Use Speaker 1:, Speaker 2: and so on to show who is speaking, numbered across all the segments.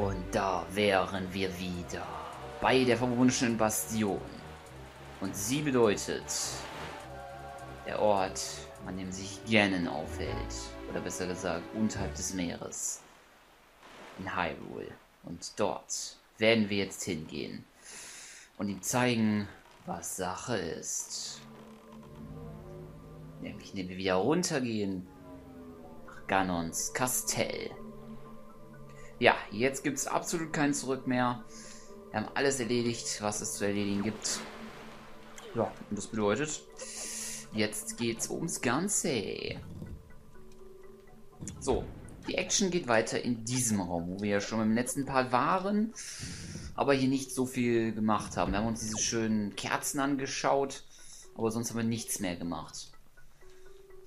Speaker 1: Und da wären wir wieder bei der verwunschenen Bastion. Und sie bedeutet der Ort, an dem sich Ganon aufhält. Oder besser gesagt, unterhalb des Meeres. In Hyrule. Und dort werden wir jetzt hingehen. Und ihm zeigen, was Sache ist. Nämlich indem wir wieder runtergehen nach Ganons Kastell. Ja, jetzt gibt es absolut kein Zurück mehr. Wir haben alles erledigt, was es zu erledigen gibt. Ja, und das bedeutet, jetzt geht's ums Ganze. So, die Action geht weiter in diesem Raum, wo wir ja schon im letzten Part waren, aber hier nicht so viel gemacht haben. Wir haben uns diese schönen Kerzen angeschaut, aber sonst haben wir nichts mehr gemacht.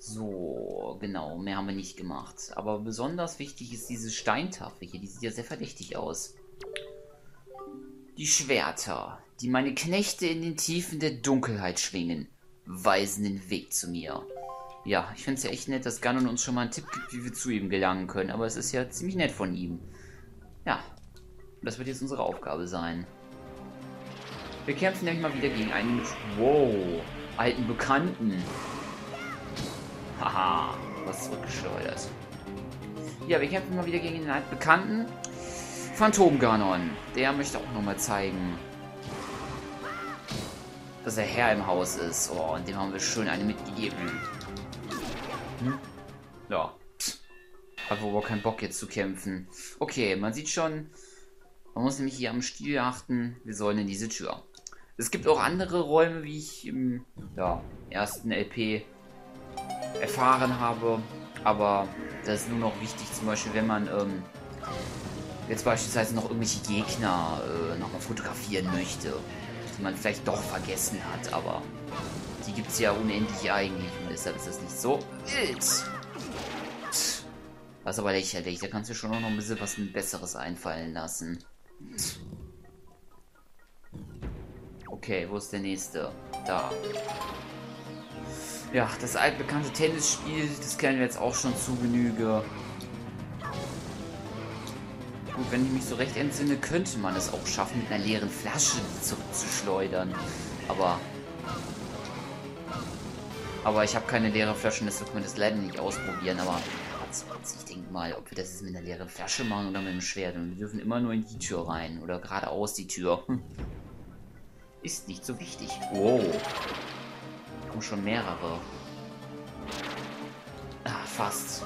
Speaker 1: So, genau, mehr haben wir nicht gemacht. Aber besonders wichtig ist diese Steintafel hier. Die sieht ja sehr verdächtig aus. Die Schwerter, die meine Knechte in den Tiefen der Dunkelheit schwingen, weisen den Weg zu mir. Ja, ich finde es ja echt nett, dass Ganon uns schon mal einen Tipp gibt, wie wir zu ihm gelangen können. Aber es ist ja ziemlich nett von ihm. Ja, das wird jetzt unsere Aufgabe sein. Wir kämpfen nämlich mal wieder gegen einen, wow, alten Bekannten. Haha, was zurückgeschleudert. Ja, wir kämpfen mal wieder gegen den altbekannten Phantom Ganon. Der möchte auch nochmal zeigen, dass er Herr im Haus ist. Oh, und dem haben wir schön eine mitgegeben. Hm? Ja. Hat wohl keinen Bock jetzt zu kämpfen. Okay, man sieht schon, man muss nämlich hier am Stil achten. Wir sollen in diese Tür. Es gibt auch andere Räume, wie ich im ja, ersten LP erfahren habe. Aber das ist nur noch wichtig, zum Beispiel, wenn man ähm, jetzt beispielsweise noch irgendwelche Gegner äh, nochmal fotografieren möchte, die man vielleicht doch vergessen hat, aber die gibt es ja unendlich eigentlich und deshalb ist das nicht so wild. Was aber lächerlich, da kannst du schon noch ein bisschen was Besseres einfallen lassen. Okay, wo ist der nächste? Da. Ja, das altbekannte Tennisspiel, das kennen wir jetzt auch schon zu Genüge. Gut, wenn ich mich so recht entsinne, könnte man es auch schaffen, mit einer leeren Flasche zurückzuschleudern. Aber... Aber ich habe keine leere Flasche, deshalb können wir das leider nicht ausprobieren. Aber ich denke mal, ob wir das mit einer leeren Flasche machen oder mit einem Schwert. Und wir dürfen immer nur in die Tür rein. Oder geradeaus die Tür. Ist nicht so wichtig. Wow kommen schon mehrere. Ah, fast.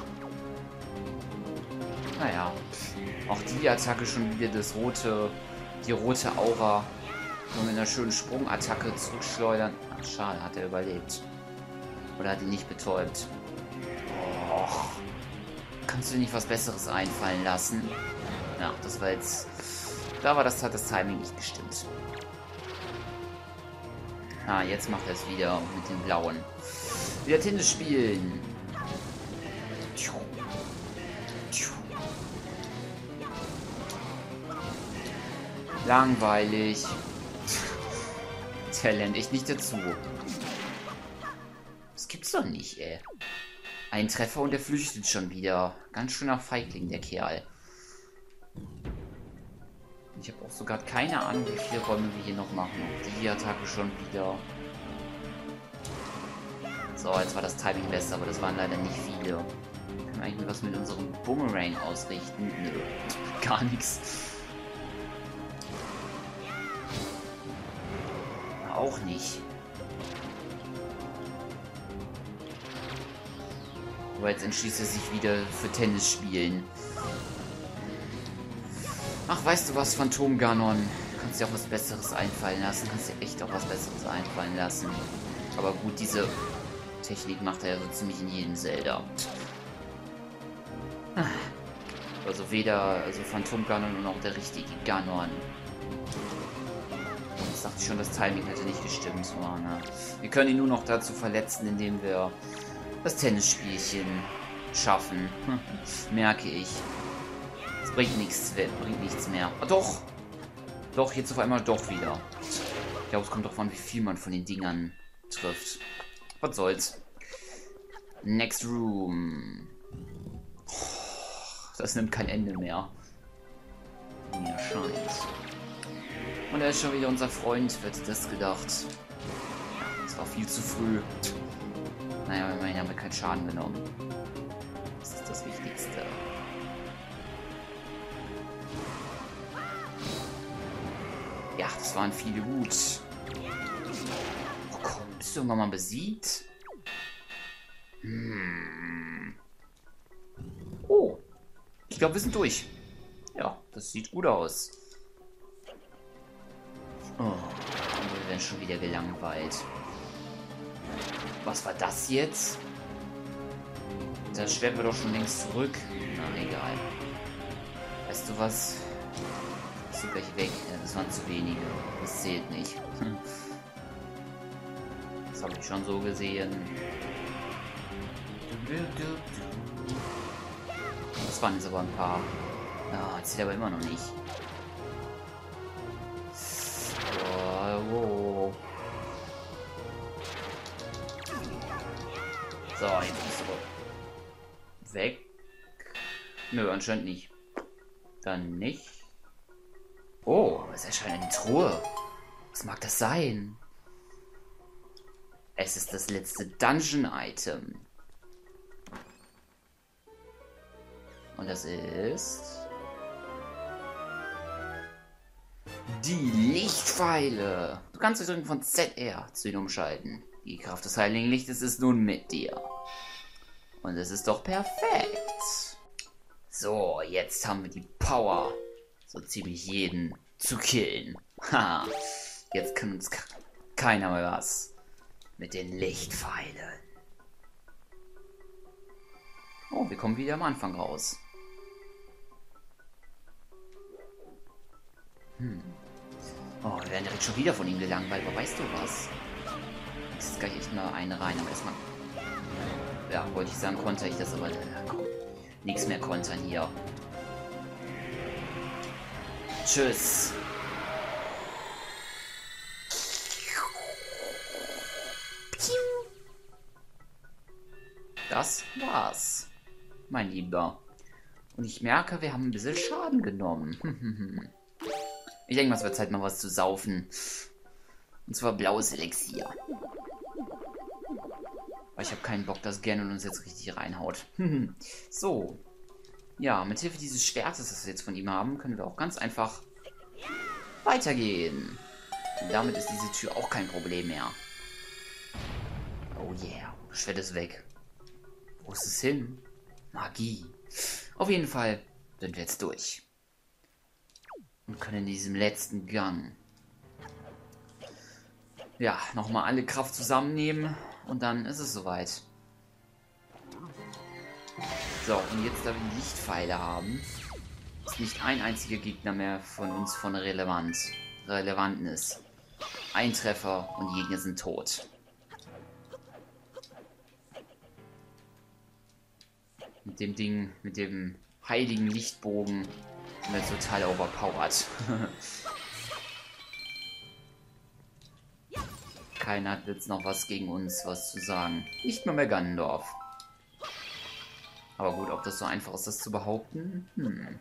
Speaker 1: Naja. Auch die Attacke schon wieder das rote, die rote Aura. Nur mit einer schönen Sprungattacke zurückschleudern. Ach, schade, hat er überlebt. Oder hat ihn nicht betäubt. Och. Kannst du nicht was Besseres einfallen lassen? Ja, das war jetzt... Da war das, hat das Timing nicht gestimmt. Ah, jetzt macht er es wieder mit den blauen. Wieder Tennis spielen. Langweilig. Talent ich nicht dazu. Das gibt's doch nicht, ey. Ein Treffer und er flüchtet schon wieder. Ganz schöner Feigling, der Kerl. Ich habe auch sogar keine Ahnung, wie viele Räume wir hier noch machen. Die Attacke schon wieder. So, jetzt war das Timing besser, aber das waren leider nicht viele. Können wir eigentlich was mit unserem Boomerang ausrichten? Nö, gar nichts. Auch nicht. Aber jetzt entschließt er sich wieder für Tennis spielen. Ach, weißt du was, Phantom Ganon? Kannst dir auch was Besseres einfallen lassen. Kannst dir echt auch was Besseres einfallen lassen. Aber gut, diese Technik macht er ja so ziemlich in jedem Zelda. Also weder also Phantom Ganon noch der richtige Ganon. Jetzt dachte ich schon, das Timing hätte nicht gestimmt. Oh, ne? Wir können ihn nur noch dazu verletzen, indem wir das Tennisspielchen schaffen. Merke ich bringt nichts, bringt nichts mehr. Ah, doch! Doch, jetzt auf einmal doch wieder. Ich glaube, es kommt davon, wie viel man von den Dingern trifft. Was soll's. Next Room. Das nimmt kein Ende mehr. mir erscheint. Und er ist schon wieder unser Freund, wird das gedacht. Das war viel zu früh. Naja, immerhin haben wir keinen Schaden genommen. Ja, das waren viele gut. Oh komm, bist du irgendwann mal besiegt? Hm. Oh. Ich glaube, wir sind durch. Ja, das sieht gut aus. Oh, wir werden schon wieder gelangweilt. Was war das jetzt? Da schweren wir doch schon längst zurück. Na, egal. Weißt du was? Du gleich weg? Ja, das waren zu wenige. Das zählt nicht. Das habe ich schon so gesehen. Das waren jetzt aber ein paar. Ja, zählt aber immer noch nicht. Oh, wow. So, jetzt bist du weg. Nö, anscheinend nicht. Dann nicht. Oh, es erscheint eine Truhe. Was mag das sein? Es ist das letzte Dungeon-Item. Und das ist... Die Lichtpfeile. Du kannst durch Drücken von ZR zu ihnen umschalten. Die Kraft des Heiligen Lichtes ist nun mit dir. Und es ist doch perfekt. So, jetzt haben wir die Power, so ziemlich jeden zu killen. Ha, jetzt kann uns keiner mehr was mit den Lichtpfeilen. Oh, wir kommen wieder am Anfang raus. Hm. Oh, wir werden direkt schon wieder von ihm gelangweilt, aber weißt du was? Jetzt gleich echt mal eine rein, aber erstmal. Ja, wollte ich sagen, konnte ich das, aber. Ja, komm. Nichts mehr kontern hier. Tschüss. Das war's, mein Lieber. Und ich merke, wir haben ein bisschen Schaden genommen. ich denke mal, es wird Zeit, mal was zu saufen. Und zwar blaues Elixier. Aber ich habe keinen Bock, dass Ganon uns jetzt richtig reinhaut. so. Ja, mit Hilfe dieses Schwertes, das wir jetzt von ihm haben, können wir auch ganz einfach weitergehen. Und damit ist diese Tür auch kein Problem mehr. Oh yeah, Schwert ist weg. Wo ist es hin? Magie. Auf jeden Fall sind wir jetzt durch. Und können in diesem letzten Gang ja, nochmal alle Kraft zusammennehmen und dann ist es soweit. So, und jetzt, da wir Lichtpfeile haben, ist nicht ein einziger Gegner mehr von uns von Relevanz, Relevantnis. Ein Treffer und die Gegner sind tot. Mit dem Ding, mit dem heiligen Lichtbogen sind wir total overpowered. Keiner hat jetzt noch was gegen uns was zu sagen. Nicht mehr mehr Gandorf. Aber gut, ob das so einfach ist, das zu behaupten? Hm.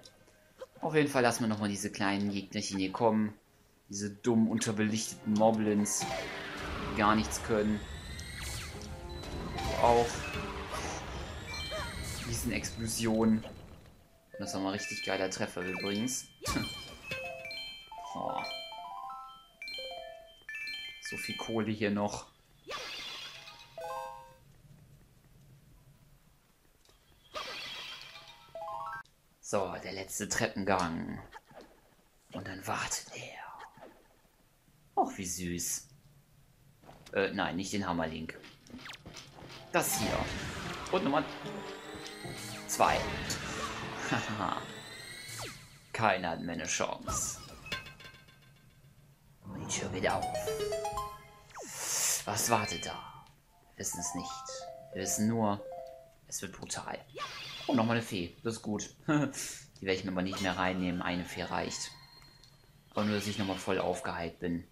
Speaker 1: Auf jeden Fall lassen wir nochmal diese kleinen Gegnerchen hier kommen. Diese dumm unterbelichteten Moblins, die gar nichts können. Auch diesen Explosion. Das war mal richtig geiler Treffer übrigens. oh. So viel Kohle hier noch. So, der letzte Treppengang. Und dann wartet er. Och, wie süß. Äh, nein, nicht den Hammerlink. Das hier. Und Nummer zwei. Haha. Keiner hat mehr eine Chance. Und die Tür wieder auf. Was wartet da? Wir wissen es nicht. Wir wissen nur, es wird brutal. Oh, nochmal eine Fee. Das ist gut. Die werde ich mir aber nicht mehr reinnehmen. Eine Fee reicht. Aber nur, dass ich nochmal voll aufgeheilt bin.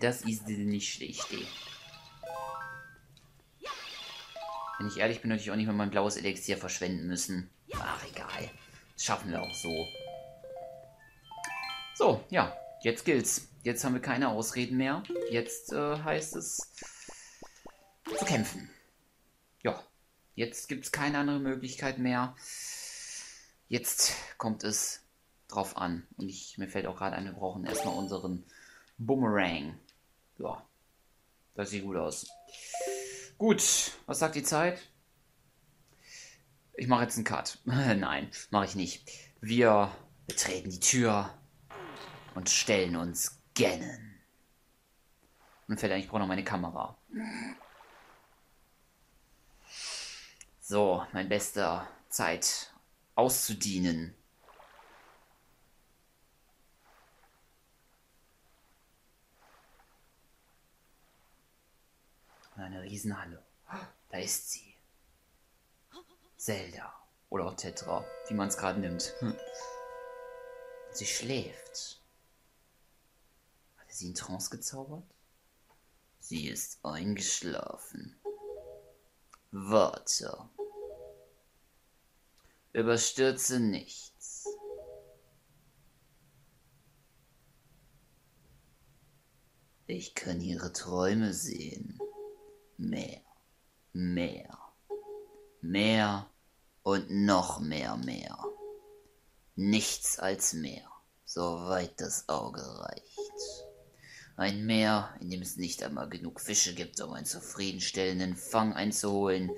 Speaker 1: Das ist nicht schlecht. Wenn ich ehrlich bin, hätte ich auch nicht mal mein blaues Elixier verschwenden müssen. Ach, egal. Das schaffen wir auch so. So, ja, jetzt gilt's. Jetzt haben wir keine Ausreden mehr. Jetzt äh, heißt es zu kämpfen. Ja, jetzt gibt es keine andere Möglichkeit mehr. Jetzt kommt es drauf an. Und ich, mir fällt auch gerade ein, wir brauchen erstmal unseren Boomerang. Ja, das sieht gut aus. Gut, was sagt die Zeit? Ich mache jetzt einen Cut. Nein, mache ich nicht. Wir betreten die Tür und stellen uns Ganon. Und fällt eigentlich, ich brauche noch meine Kamera. So, mein bester Zeit auszudienen. Eine Riesenhalle. Da ist sie. Zelda. Oder auch Tetra, wie man es gerade nimmt. Sie schläft. Hat er sie in Trance gezaubert? Sie ist eingeschlafen. Warte. Überstürze nichts. Ich kann ihre Träume sehen. Mehr, mehr, mehr und noch mehr mehr. Nichts als mehr, soweit das Auge reicht. Ein Meer, in dem es nicht einmal genug Fische gibt, um einen zufriedenstellenden Fang einzuholen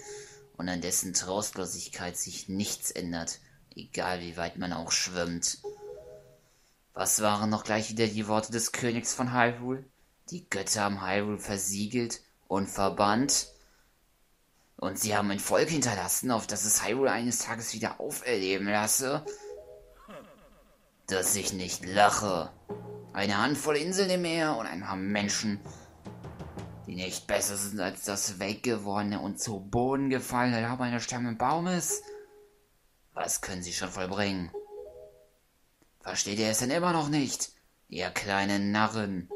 Speaker 1: und an dessen Trostlosigkeit sich nichts ändert, egal wie weit man auch schwimmt. Was waren noch gleich wieder die Worte des Königs von Hyrule? Die Götter haben Hyrule versiegelt und verbannt. Und sie haben ein Volk hinterlassen, auf das es Hyrule eines Tages wieder auferleben lasse. Dass ich nicht lache. Eine Handvoll Inseln im Meer und ein paar Menschen, die nicht besser sind als das weggewordene und zu Boden gefallene Laub eines stammen Baumes. Was können sie schon vollbringen? Versteht ihr es denn immer noch nicht, ihr kleinen Narren?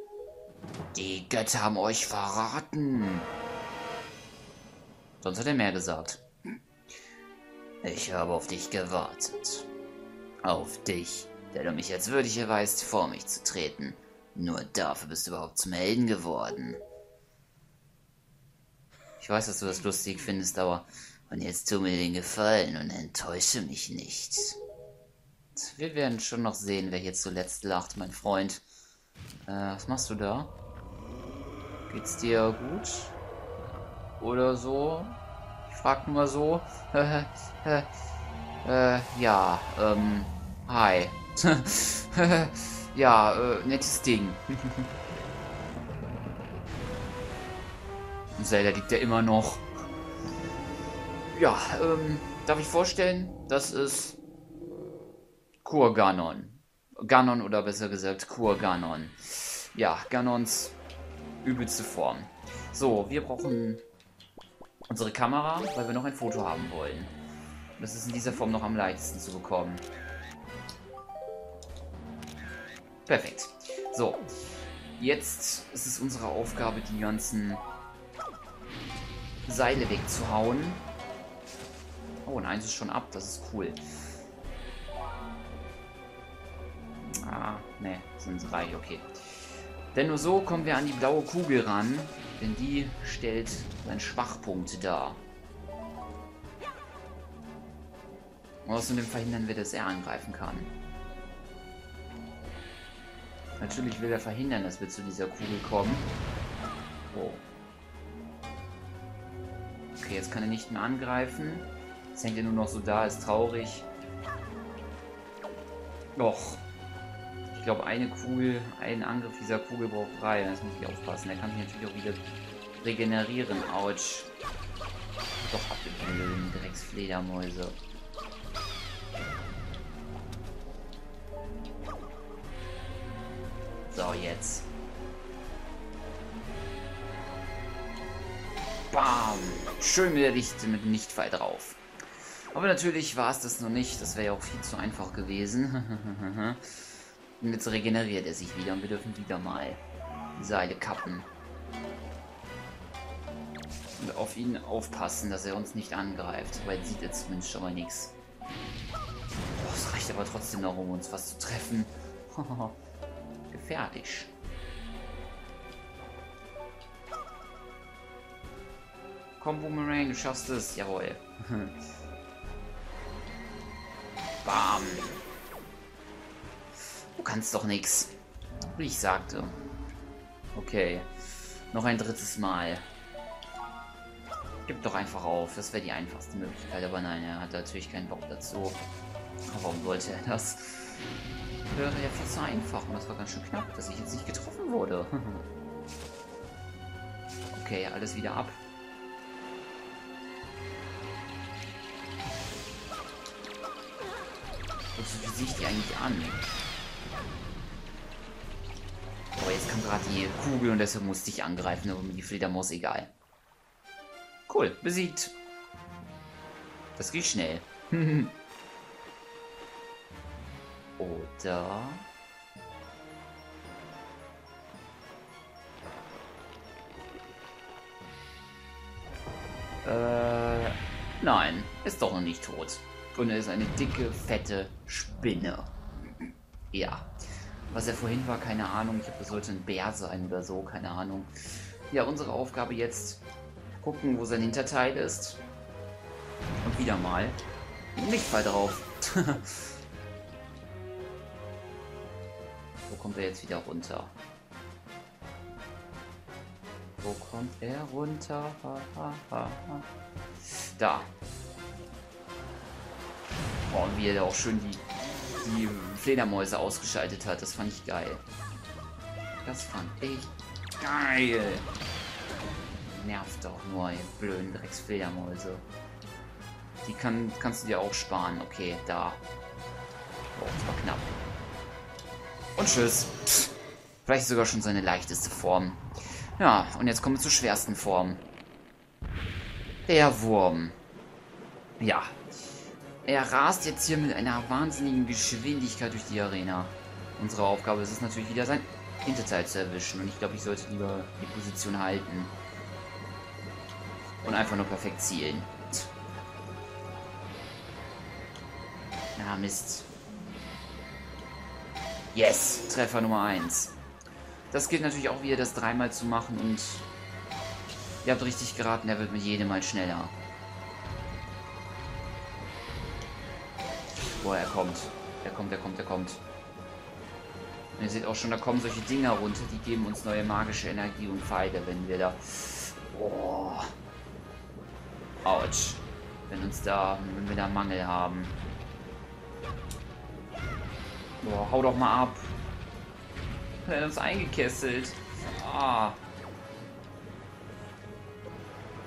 Speaker 1: Die Götter haben euch verraten. Sonst hat er mehr gesagt. Ich habe auf dich gewartet. Auf dich der du mich als würdig erweist, vor mich zu treten. Nur dafür bist du überhaupt zum Helden geworden. Ich weiß, dass du das lustig findest, aber und jetzt tu mir den Gefallen und enttäusche mich nicht. Wir werden schon noch sehen, wer hier zuletzt lacht, mein Freund. Äh, was machst du da? Geht's dir gut? Oder so? Ich frag mal so. äh, äh, ja, ähm, hi. ja, äh, nettes Ding. Zelda liegt ja immer noch. Ja, ähm, darf ich vorstellen, das ist Kurganon. Ganon oder besser gesagt Kurganon. Ja, Ganons übelste Form. So, wir brauchen unsere Kamera, weil wir noch ein Foto haben wollen. Das ist in dieser Form noch am leichtesten zu bekommen. Perfekt. So. Jetzt ist es unsere Aufgabe, die ganzen Seile wegzuhauen. Oh, und eins ist schon ab. Das ist cool. Ah, ne, sind drei, okay. Denn nur so kommen wir an die blaue Kugel ran, denn die stellt seinen Schwachpunkt dar. außerdem verhindern wir, dass er angreifen kann. Natürlich will er verhindern, dass wir zu dieser Kugel kommen. Oh. Okay, jetzt kann er nicht mehr angreifen. Jetzt hängt er nur noch so da, ist traurig. Doch. Ich glaube, eine Kugel, ein Angriff dieser Kugel braucht drei. Das muss ich aufpassen. Er kann sich natürlich auch wieder regenerieren. Autsch. Doch abgebildet, Drecksfledermäuse. So, jetzt. Bam! Schön mit der Dichte mit Nichtfall drauf. Aber natürlich war es das noch nicht. Das wäre ja auch viel zu einfach gewesen. und jetzt regeneriert er sich wieder und wir dürfen wieder mal Seile kappen. Und auf ihn aufpassen, dass er uns nicht angreift. Weil sieht jetzt zumindest schon mal nichts. Es reicht aber trotzdem noch, um uns was zu treffen. Gefährlich. Komm, Boomerang, du schaffst es. Jawohl. Bam. Du kannst doch nichts. Wie ich sagte. Okay. Noch ein drittes Mal. Gib doch einfach auf. Das wäre die einfachste Möglichkeit. Aber nein, er hat natürlich keinen Bock dazu. Warum wollte er das? Wäre ja viel zu einfach. Und das war ganz schön knapp, dass ich jetzt nicht getroffen wurde. okay, alles wieder ab. Wie sehe ich die eigentlich an? Aber jetzt kam gerade die Kugel und deshalb musste ich angreifen, aber mir die Fledermaus egal. Cool, besiegt. Das geht schnell. Oder... Äh, nein, ist doch noch nicht tot. Und er ist eine dicke, fette Spinne. Ja. Was er vorhin war, keine Ahnung. Ich glaube, das sollte ein Bär sein oder so, keine Ahnung. Ja, unsere Aufgabe jetzt gucken, wo sein Hinterteil ist. Und wieder mal. Nicht drauf. wo kommt er jetzt wieder runter? Wo kommt er runter? Da. Oh, und wie er da auch schön die, die Fledermäuse ausgeschaltet hat. Das fand ich geil. Das fand ich geil. Nervt doch nur, ihr blöden Drecksfledermäuse. Die kann, kannst du dir auch sparen. Okay, da. Oh, das war knapp. Und tschüss. Vielleicht sogar schon seine leichteste Form. Ja, und jetzt kommen wir zur schwersten Form. Der Wurm. Ja, er rast jetzt hier mit einer wahnsinnigen Geschwindigkeit durch die Arena. Unsere Aufgabe ist es natürlich wieder sein Hinterteil zu erwischen. Und ich glaube, ich sollte lieber die Position halten. Und einfach nur perfekt zielen. Na, Mist. Yes, Treffer Nummer 1. Das gilt natürlich auch wieder, das dreimal zu machen und ihr habt richtig geraten, er wird mit jedem Mal schneller. Boah, er kommt. Er kommt, er kommt, er kommt. Und ihr seht auch schon, da kommen solche Dinger runter, die geben uns neue magische Energie und Pfeile, wenn wir da... Boah. Autsch. Wenn uns da, wenn wir da Mangel haben. Boah, hau doch mal ab. Er hat uns eingekesselt. Ah.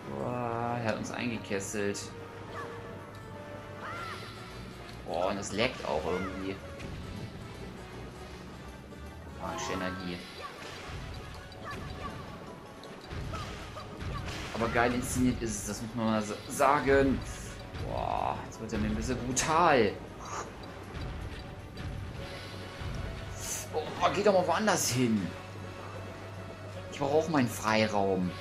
Speaker 1: Boah, er hat uns eingekesselt. Boah, und es leckt auch irgendwie. Magische Energie. Aber geil inszeniert ist es, das muss man mal sagen. Boah, jetzt wird er mir ein bisschen brutal. Oh, geh doch mal woanders hin. Ich brauche auch meinen Freiraum.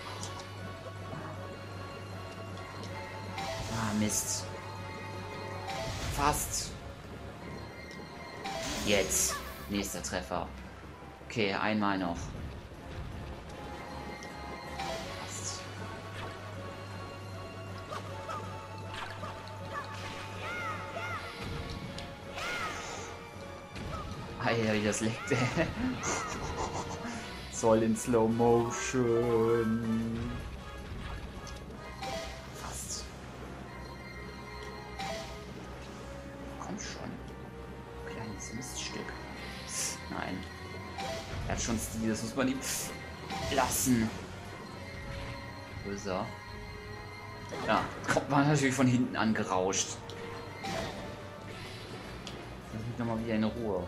Speaker 1: Ah, Mist. Fast. Jetzt. Nächster Treffer. Okay, einmal noch. Fast. Alter, das leckt. Soll in Slow Motion. Schon Stil, das muss man ihm lassen. Wo ist er? Ja, kommt man natürlich von hinten angerauscht. Lass mich nochmal wieder in Ruhe.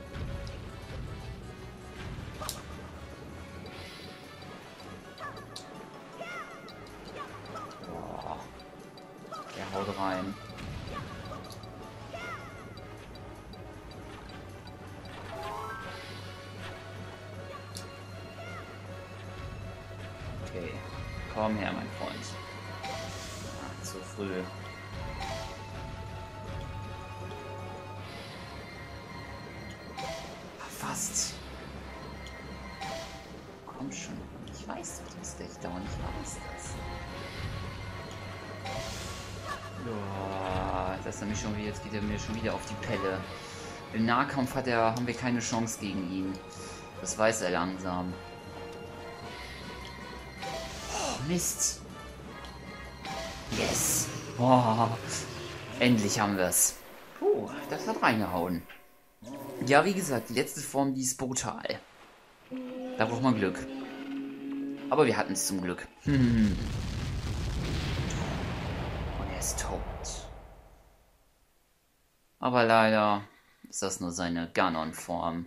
Speaker 1: Jetzt gleich dauernd. Ich weiß das. Boah, das ist nämlich schon wieder, jetzt geht er mir schon wieder auf die Pelle. Im Nahkampf hat er, haben wir keine Chance gegen ihn. Das weiß er langsam. Oh, Mist. Yes. Oh, endlich haben wir es. Puh, das hat reingehauen. Ja, wie gesagt, die letzte Form, die ist brutal. Da braucht man Glück. Aber wir hatten es zum Glück. Und er ist tot. Aber leider ist das nur seine Ganon-Form.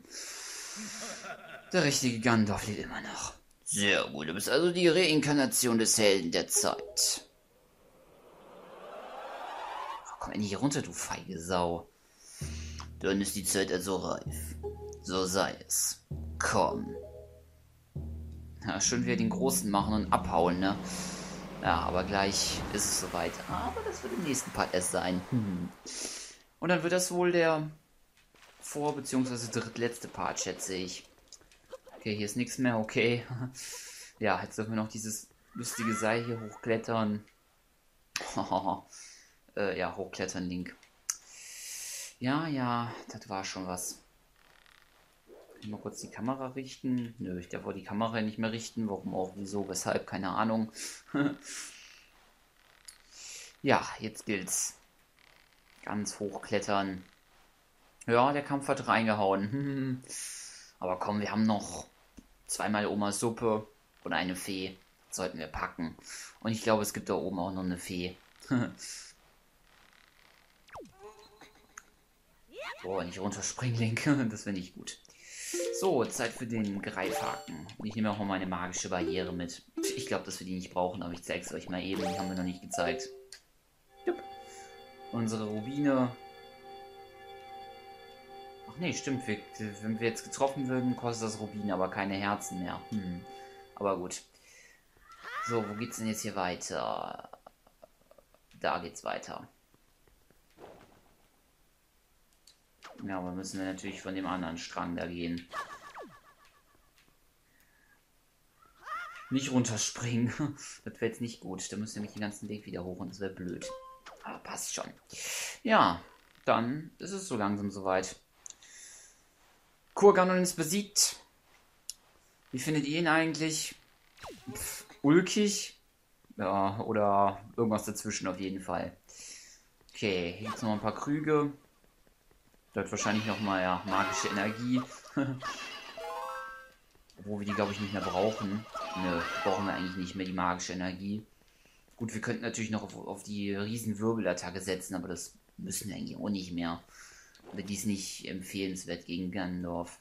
Speaker 1: Der richtige Gandalf lebt immer noch. Sehr gut, du bist also die Reinkarnation des Helden der Zeit. Oh, komm endlich runter, du feige Sau. Dann ist die Zeit also reif. So sei es. Komm. Ja, schön wir den Großen machen und abhauen, ne? Ja, aber gleich ist es soweit. Aber das wird im nächsten Part erst sein. Hm. Und dann wird das wohl der vor- bzw. drittletzte Part, schätze ich. Okay, hier ist nichts mehr, okay. ja, jetzt dürfen wir noch dieses lustige Seil hier hochklettern. äh, ja, hochklettern, Link. Ja, ja, das war schon was. Mal kurz die Kamera richten. Nö, ich darf auch die Kamera nicht mehr richten. Warum auch, wieso, weshalb, keine Ahnung. ja, jetzt gilt's. Ganz hochklettern. Ja, der Kampf hat reingehauen. Aber komm, wir haben noch zweimal Omas Suppe und eine Fee. Das sollten wir packen. Und ich glaube, es gibt da oben auch noch eine Fee. Boah, nicht runterspringen, Link. Das finde ich gut. So, Zeit für den Greifhaken. Ich nehme auch mal meine magische Barriere mit. Ich glaube, dass wir die nicht brauchen, aber ich zeige es euch mal eben. Die haben wir noch nicht gezeigt. Jupp. Unsere Rubine. Ach nee, stimmt. Wir, wenn wir jetzt getroffen würden, kostet das Rubin aber keine Herzen mehr. Hm. Aber gut. So, wo geht's denn jetzt hier weiter? Da geht's weiter. Ja, aber müssen wir natürlich von dem anderen Strang da gehen. Nicht runterspringen. Das wäre jetzt nicht gut. Da müssen wir nämlich den ganzen Weg wieder hoch und das wäre blöd. Aber passt schon. Ja, dann ist es so langsam soweit. Kurganon ist besiegt. Wie findet ihr ihn eigentlich? Pff, ulkig? Ja, oder irgendwas dazwischen auf jeden Fall. Okay, hier gibt es noch ein paar Krüge. Hat wahrscheinlich nochmal ja, magische Energie. Wo wir die, glaube ich, nicht mehr brauchen. Ne, brauchen wir eigentlich nicht mehr die magische Energie. Gut, wir könnten natürlich noch auf, auf die Riesenwirbelattacke setzen, aber das müssen wir eigentlich auch nicht mehr. Aber die ist nicht empfehlenswert gegen Gandorf.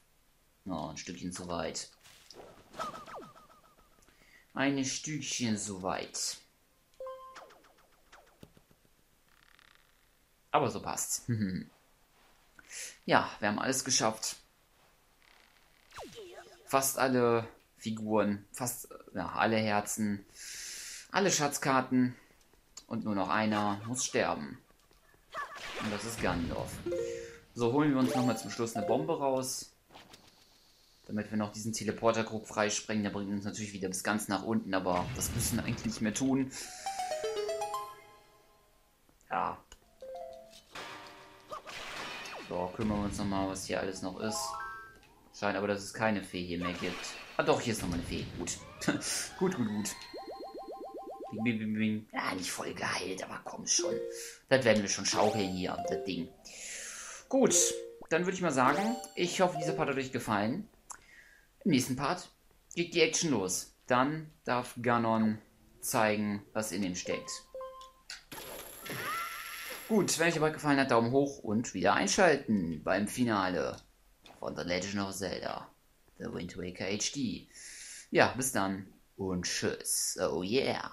Speaker 1: Oh, ein Stückchen zu weit. Ein Stückchen zu weit. Aber so passt's. ja, wir haben alles geschafft. Fast alle Figuren, fast ja, alle Herzen, alle Schatzkarten und nur noch einer muss sterben. Und das ist Gandalf. So, holen wir uns nochmal zum Schluss eine Bombe raus. Damit wir noch diesen Teleporterkrug freisprengen. Der bringt uns natürlich wieder bis ganz nach unten, aber das müssen wir eigentlich nicht mehr tun. Ja. So, kümmern wir uns nochmal, was hier alles noch ist. Scheint aber, dass es keine Fee hier mehr gibt. Ah doch, hier ist nochmal eine Fee. Gut. gut, gut, gut. Bing, bing, bing, bing. Ja, nicht voll geheilt, aber komm schon. Das werden wir schon schaukeln hier, das Ding. Gut, dann würde ich mal sagen, ich hoffe, dieser Part hat euch gefallen. Im nächsten Part geht die Action los. Dann darf Ganon zeigen, was in ihm steckt. Gut, wenn euch Part gefallen hat, Daumen hoch und wieder einschalten beim Finale von The Legend of Zelda, The Wind Waker HD. Ja, bis dann und tschüss. Oh yeah.